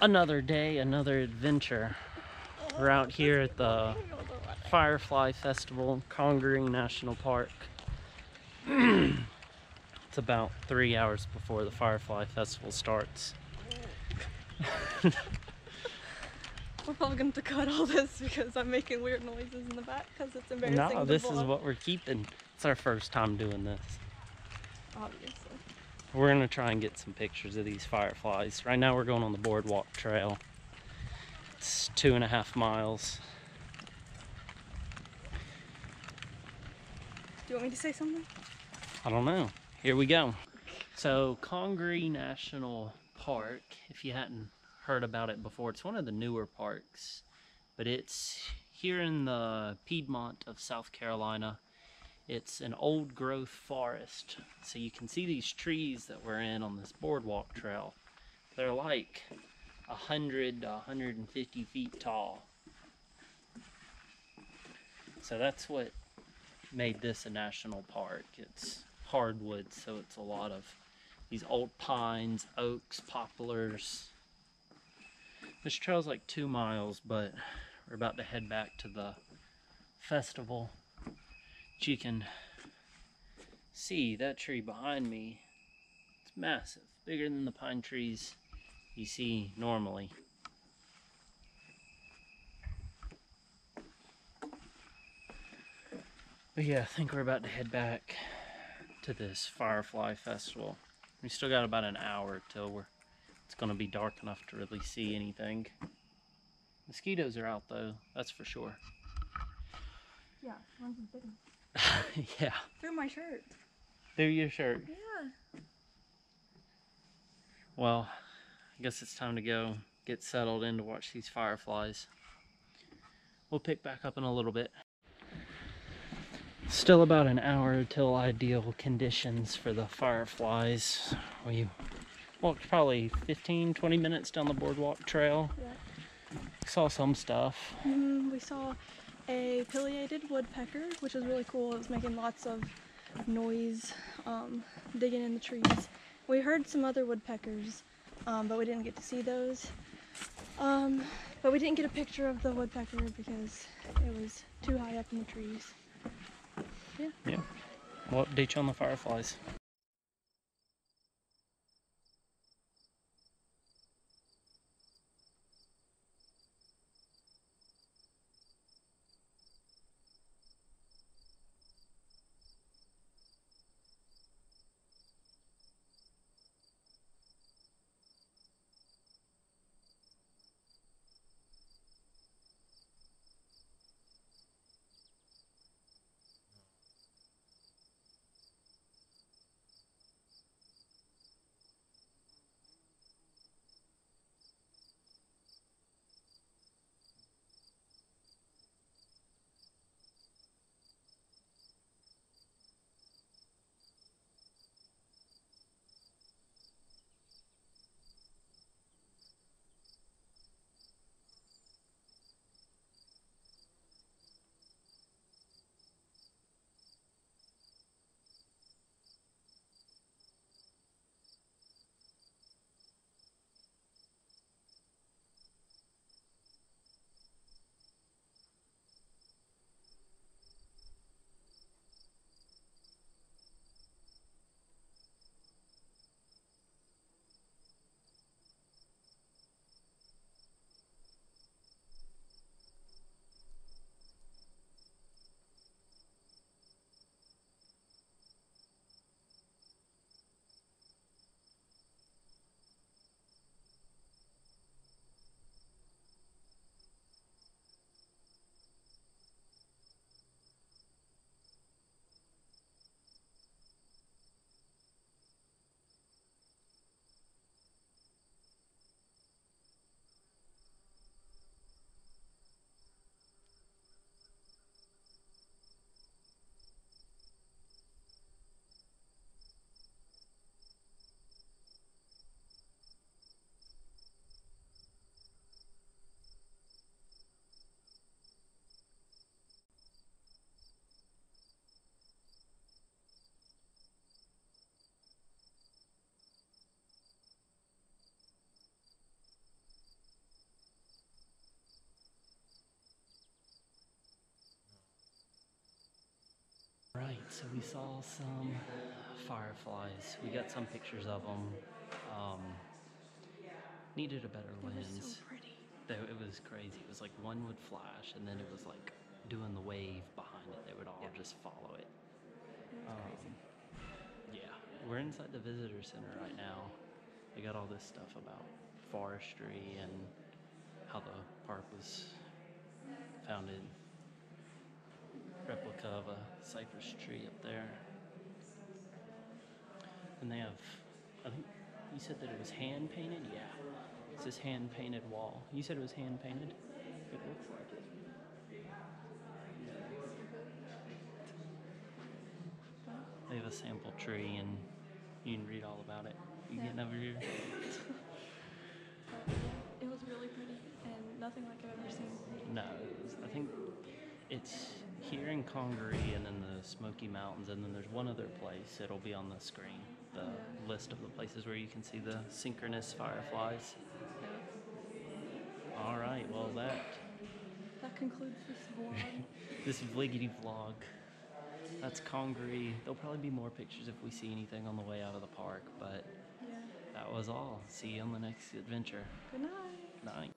another day, another adventure. We're out here at the Firefly Festival, Congaree National Park. it's about three hours before the Firefly Festival starts. We're probably going to cut all this because I'm making weird noises in the back because it's embarrassing. No, this is what we're keeping. It's our first time doing this. Obviously. We're gonna try and get some pictures of these fireflies. Right now we're going on the boardwalk trail. It's two and a half miles. Do you want me to say something? I don't know. Here we go. So Congaree National Park, if you hadn't heard about it before, it's one of the newer parks, but it's here in the Piedmont of South Carolina. It's an old growth forest. So you can see these trees that we're in on this boardwalk trail. They're like 100 to 150 feet tall. So that's what made this a national park. It's hardwood, so it's a lot of these old pines, oaks, poplars. This trail's like two miles, but we're about to head back to the festival. But you can see that tree behind me. It's massive, bigger than the pine trees you see normally. But yeah, I think we're about to head back to this Firefly Festival. We still got about an hour till we're it's gonna be dark enough to really see anything. Mosquitoes are out though, that's for sure. Yeah, one's. yeah, Through my shirt. through your shirt. Yeah. Well, I guess it's time to go get settled in to watch these fireflies. We'll pick back up in a little bit. Still about an hour till ideal conditions for the fireflies. We walked probably 15, 20 minutes down the boardwalk trail. Yeah. Saw some stuff. Mm, we saw a pileated woodpecker, which was really cool. It was making lots of noise, um, digging in the trees. We heard some other woodpeckers, um, but we didn't get to see those. Um, but we didn't get a picture of the woodpecker because it was too high up in the trees. Yeah. Yeah. We'll update you on the fireflies. Right, so we saw some fireflies. We got some pictures of them. Um, needed a better It was lens. so pretty. It was crazy. It was like one would flash, and then it was like doing the wave behind it. They would all Yep. just follow it. It was crazy. Um, yeah, we're inside the visitor center right now. They got all this stuff about forestry and how the park was founded. Replica of a cypress tree up there. And they have, I think you said that it was hand painted? Yeah. It's this hand painted wall. You said it was hand painted? It looks like it. They have a sample tree and you can read all about it. You Yeah. getting over here? It was really pretty and nothing like I've ever seen. No, it was- I think it's here in Congaree and then the Smoky Mountains, and then there's one other place. It'll be on the screen. The list of the places where you can see the synchronous fireflies. All right, well that That concludes this vlog. this Vliggity vlog. That's Congaree. There'll probably be more pictures if we see anything on the way out of the park, but yeah. that was all. See you on the next adventure. Good night. Night.